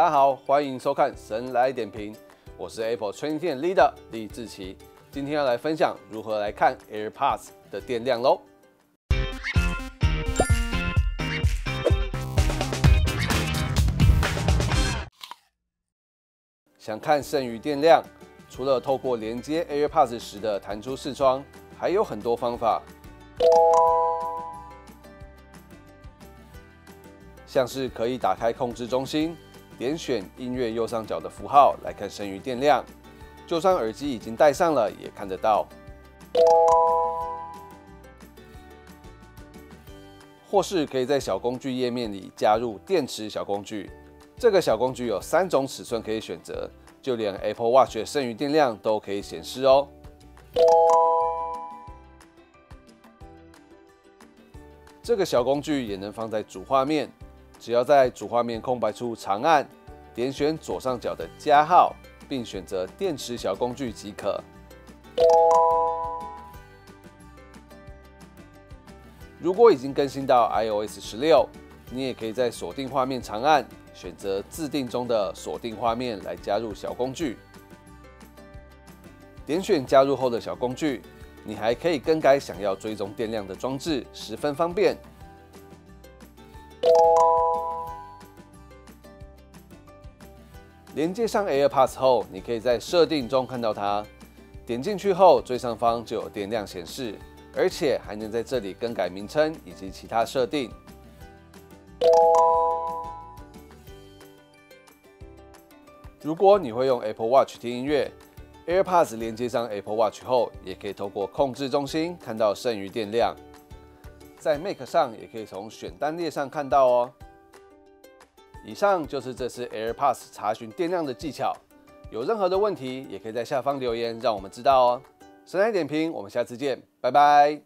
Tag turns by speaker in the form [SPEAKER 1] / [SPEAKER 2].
[SPEAKER 1] 大家好，欢迎收看神来点评，我是 Apple 培训店 Leader 李志奇，今天要来分享如何来看 AirPods 的电量喽。想看剩余电量，除了透过连接 AirPods 时的弹出视窗，还有很多方法，像是可以打开控制中心，点选音乐右上角的符号来看剩余电量，就算耳机已经戴上了，也看得到。或是可以在小工具页面里加入电池小工具。这个小工具有三种尺寸可以选择，就连 Apple Watch 的剩余电量都可以显示哦。这个小工具也能放在主画面，只要在主画面空白处长按，点选左上角的加号，并选择电池小工具即可。如果已经更新到 iOS 十六，你也可以在锁定画面长按。选择自定中的锁定画面来加入小工具，点选加入后的小工具，你还可以更改想要追踪电量的装置，十分方便。连接上 AirPods 后，你可以在设定中看到它，点进去后最上方就有电量显示，而且还能在这里更改名称以及其他设定。如果你会用 Apple Watch 听音乐，AirPods 连接上 Apple Watch 后，也可以透过控制中心看到剩余电量。在 Mac 上也可以从选单列上看到哦。以上就是这次 AirPods 查询电量的技巧。有任何的问题，也可以在下方留言，让我们知道哦。神来点评，我们下次见，拜拜。